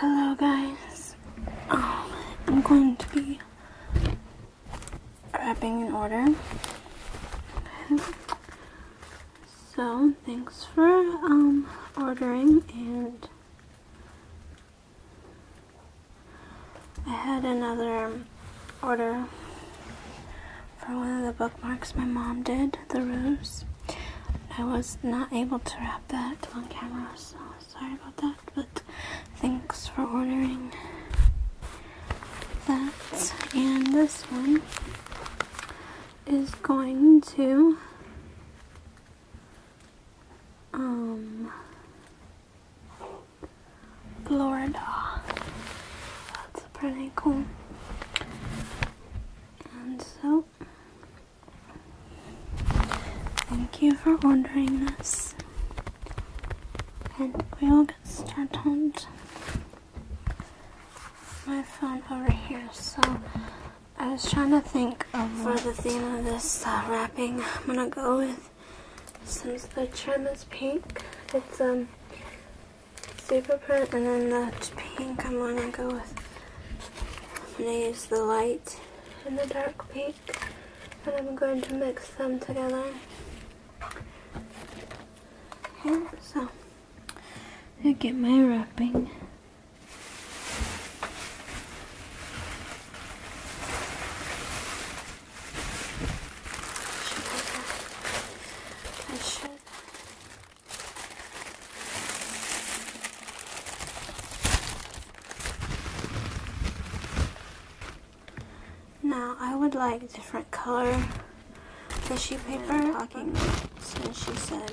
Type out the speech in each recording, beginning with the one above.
Hello guys. Um, I'm going to be wrapping an order. So thanks for um ordering and I had another order for one of the bookmarks my mom did, the rose. I was not able to wrap that on camera, so sorry about that, but thanks for ordering that. And this one is going to um Florida. That's pretty cool. And so thank you for ordering this. And we will get started. My phone over here, so I was trying to think of for the theme of this uh, wrapping. I'm gonna go with since the trim is pink, it's um super print, and then the pink I'm gonna go with. I'm gonna use the light and the dark pink, and I'm going to mix them together. Okay, so I get my wrapping. I should. Now I would like different color tissue paper. Um, talking since she said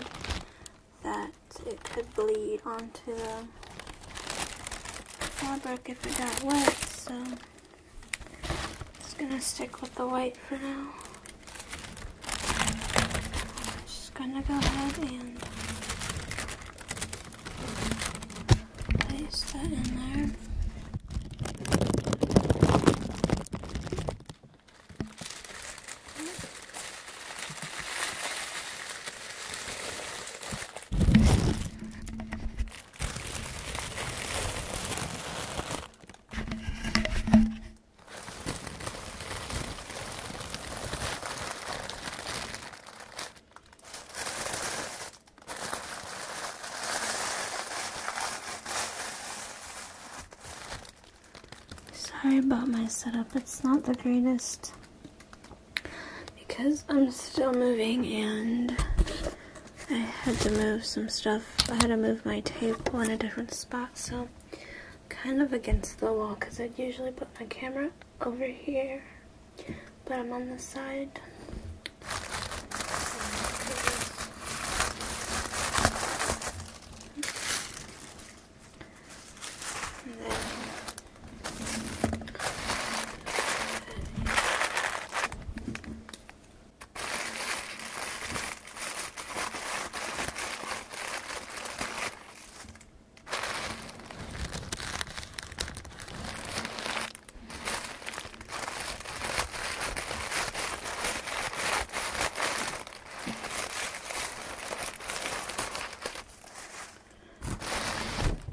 that it could bleed onto the fabric if it got wet, so just gonna stick with the white for now. I'm Just gonna go ahead and place that in there. Sorry about my setup, it's not the greatest because I'm still moving and I had to move some stuff. I had to move my table in a different spot, so kind of against the wall because I'd usually put my camera over here, but I'm on the side. And then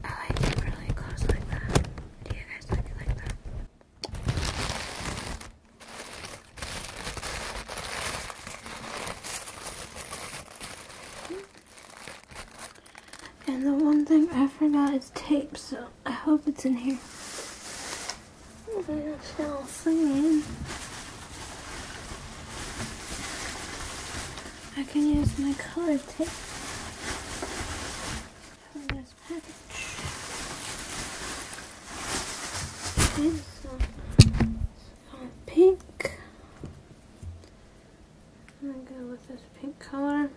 I like it really close like that. Do you guys like it like that? And the I forgot is tape, so I hope it's in here. I can use my color tape for this package. Pink. I'm gonna go with this pink color.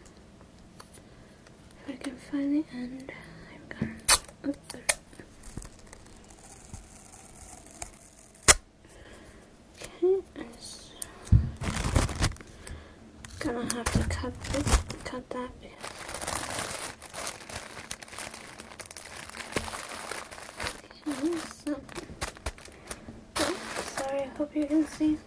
If I can find the end. There. Okay, I'm gonna have to cut this, cut that. Okay, so, um, oh, sorry, I hope you can see.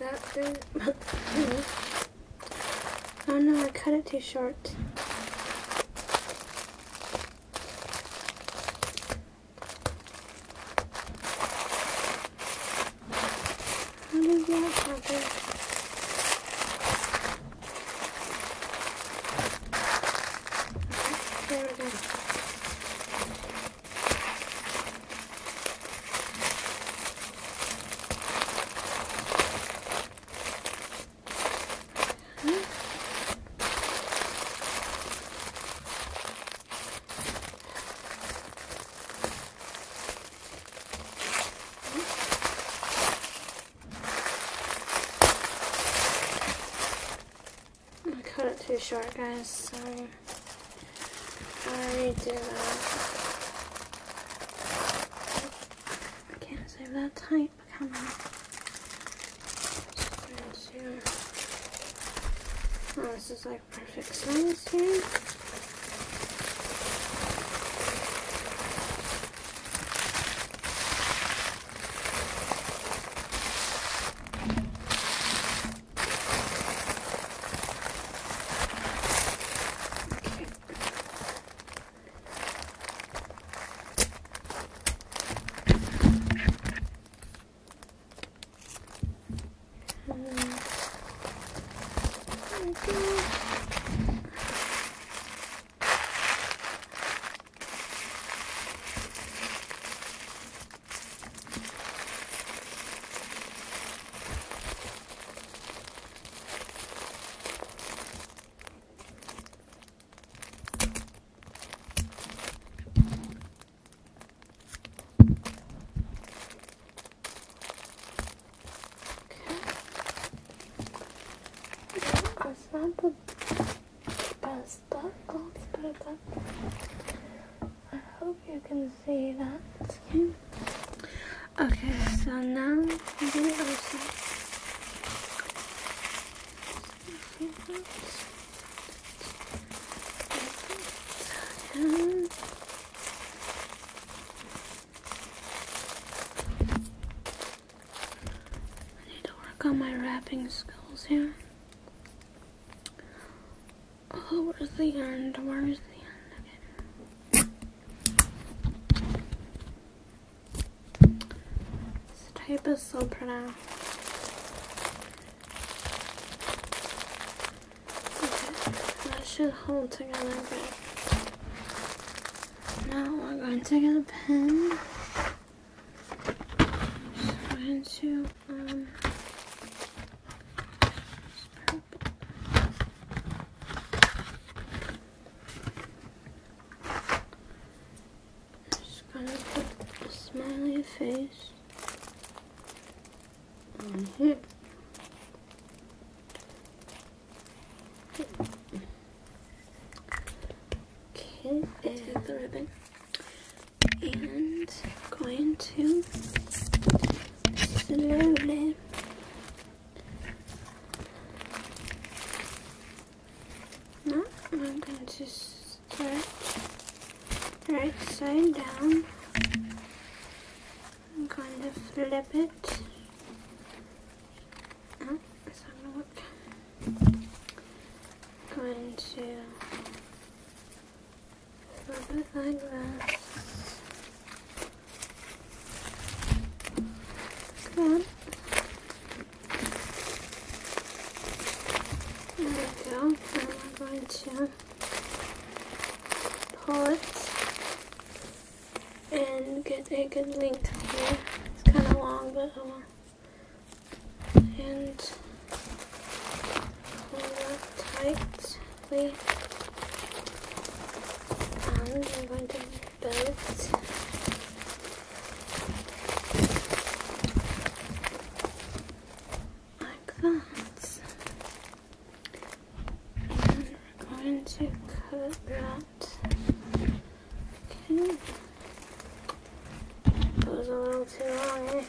wrapping. oh no, I cut it too short. How did that happen? There we go. I cut it too short, guys, so I redo that. I can't save that tight, come on. Oh, this is like perfect size here. We go. That's not the best, but let's put it that I hope you can see that. Okay, okay so now I'm gonna also and I need to work on my wrapping skills here. Oh, where's the end? Where's the end? Okay. Is so pronounced. Okay, that should hold together good. Now we're going to get a pen. Just going to, um, this purple. Just gonna put a smiley face on here. Okay, take the ribbon and going to slowly now I'm going to start right side down. I'm going to flip it. Oh, it's not gonna work. Going to flip it like that. Good. There we go. Now we're going to pull it and get a good length here. It's kind of long, but oh well. And pull that tightly. And I'm going to bend it. Like that. And we're going to cut that. Okay. That was a little too long, eh?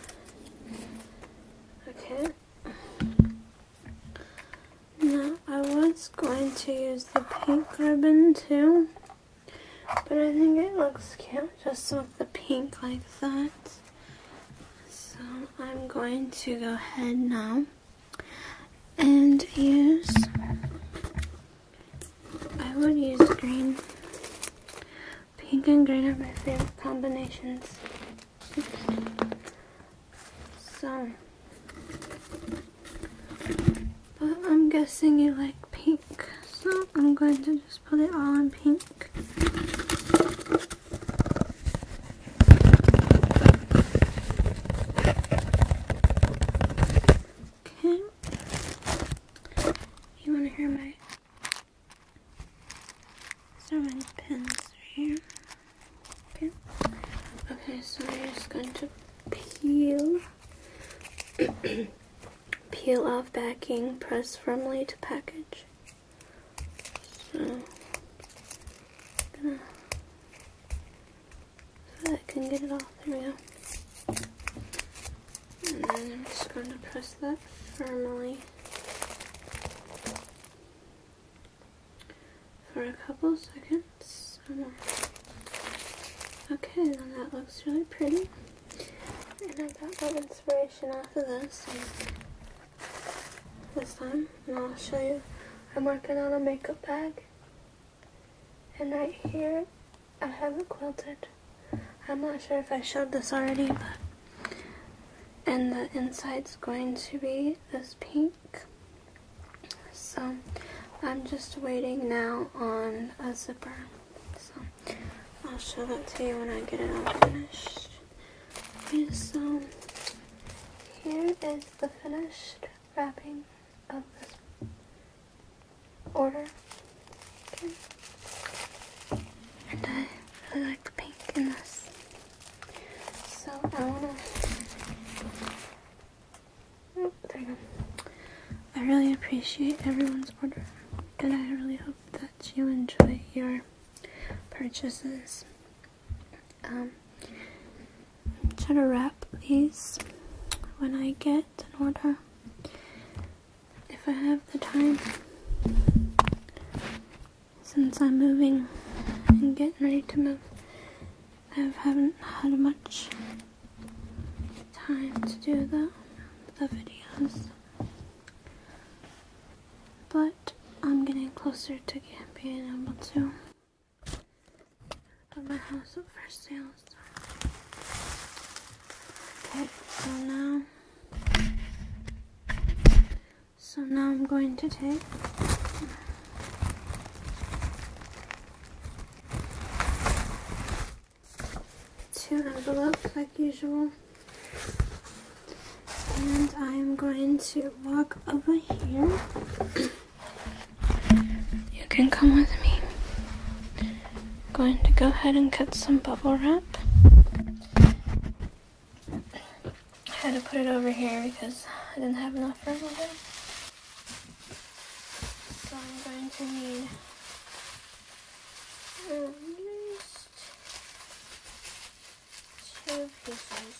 Okay. Now, I was going to use the pink ribbon too, but I think it looks cute just with the pink like that. So, I'm going to go ahead now and use, I would use green. Pink and green are my favorite combinations. So, but I'm guessing you like pink, so I'm going to just put it all in pink. Okay. You want to hear my so many pins here. Okay. Okay, so I'm just going to peel backing, press firmly to package. So gonna so I can get it off. There we go. And then I'm just going to press that firmly for a couple seconds. Okay, then that looks really pretty. And I got my inspiration off of this this time. And I'll show you. I'm working on a makeup bag. And right here, I have it quilted. I'm not sure if I showed this already, but and the inside's going to be this pink. So I'm just waiting now on a zipper. So I'll show that to you when I get it all finished. Okay, so here is the finished wrapping of this order. Okay. And I really like the pink in this. So I wanna Oh, there you go. I really appreciate everyone's order, and I really hope that you enjoy your purchases. Um, try to wrap these when I get an order, if I have the time. Since I'm moving and getting ready to move, I haven't had much time to do the the videos. But I'm getting closer to being able to put my house up for sale. So. Okay, so now so now I'm going to take two envelopes like usual and I'm going to walk over here. you can come with me. going to go ahead and cut some bubble wrap. I had to put it over here because I didn't have enough room over there I'm going to need at least two pieces.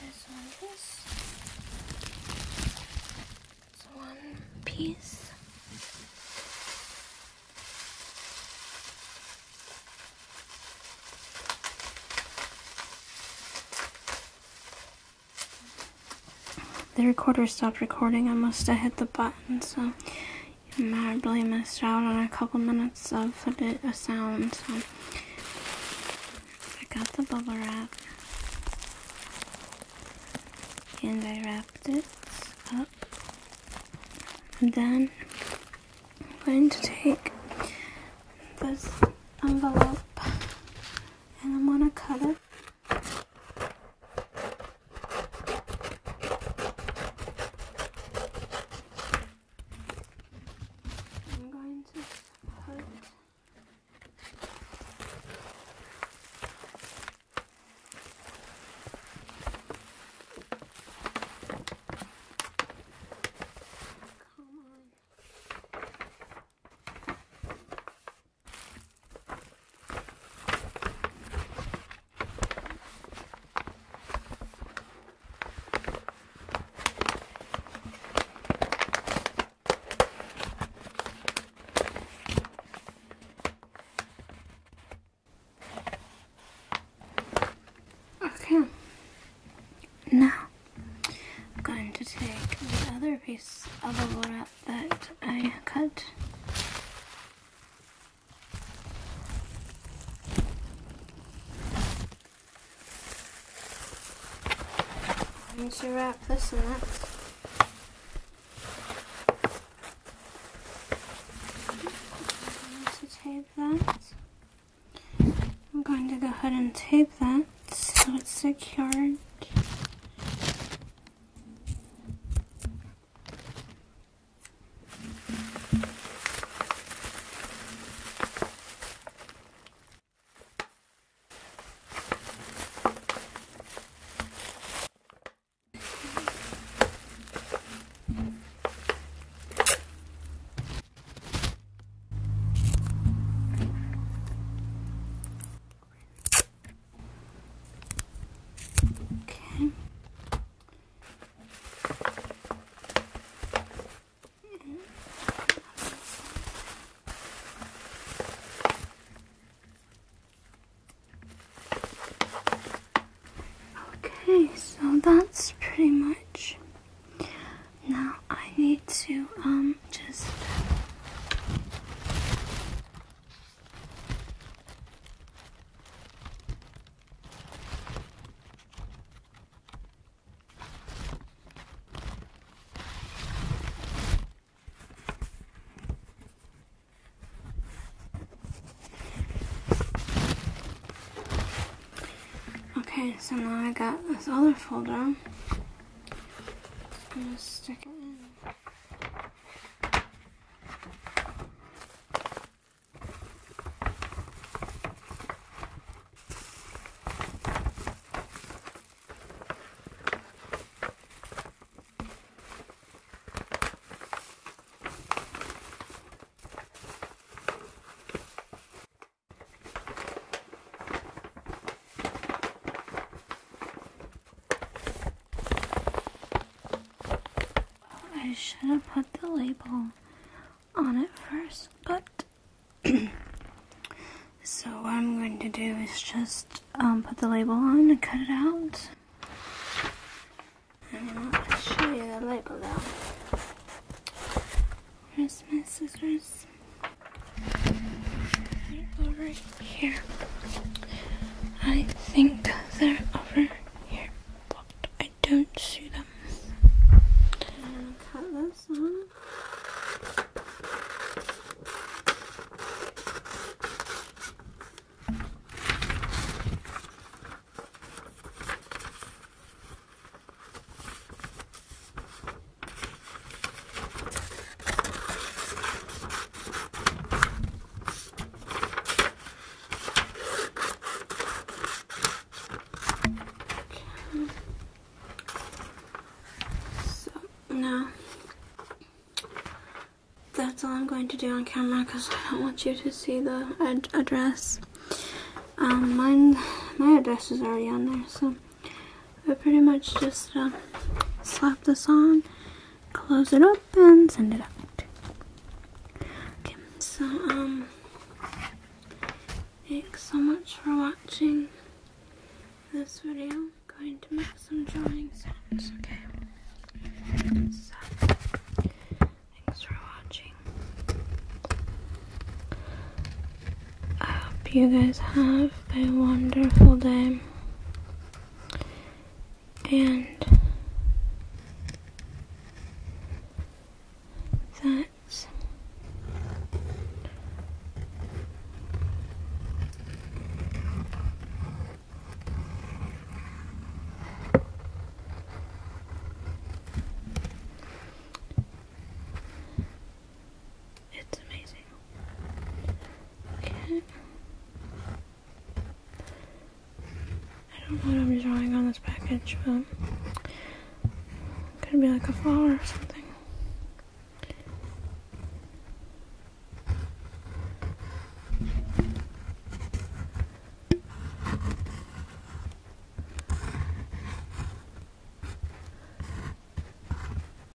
There's one piece. There's one piece. The recorder stopped recording. I must have hit the button, so have really missed out on a couple minutes of a, a sound. So I got the bubble wrap and I wrapped it up. And then I'm going to take this envelope and I'm going to cut it. I'm going to put Come on. Going to wrap this in it. to tape that. I'm going to go ahead and tape that so it's secured. Okay. Okay, so that's pretty much. Now I need to um just Okay, so now I got this other folder. I'm gonna stick it in. I should have put the label on it first, but so what I'm going to do is just um, put the label on and cut it out. I'm going to show you the label now. Where's my scissors? They're over here. I think they're over here, but I don't see them. I'm gonna cut this on. So now that's all I'm going to do on camera because I don't want you to see the ad address. Um, mine, my address is already on there, so I pretty much just uh, slap this on, close it up, and send it out. Okay, so um, thanks so much for watching this video. I'm going to make some drawing sounds, okay? So, thanks for watching. I hope you guys have a wonderful day. And that's It's amazing. Okay. I package, but could be like a flower or something.